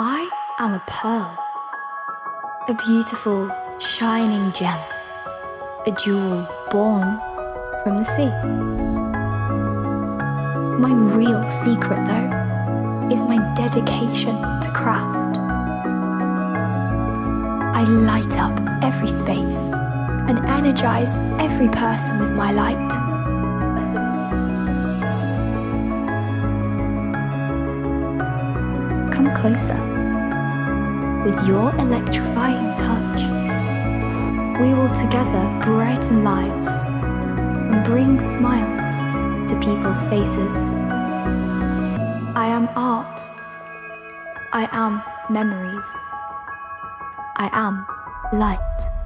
I am a pearl, a beautiful, shining gem, a jewel born from the sea. My real secret, though, is my dedication to craft. I light up every space and energize every person with my light. Come closer. With your electrifying touch, we will together brighten lives and bring smiles to people's faces. I am art. I am memories. I am light.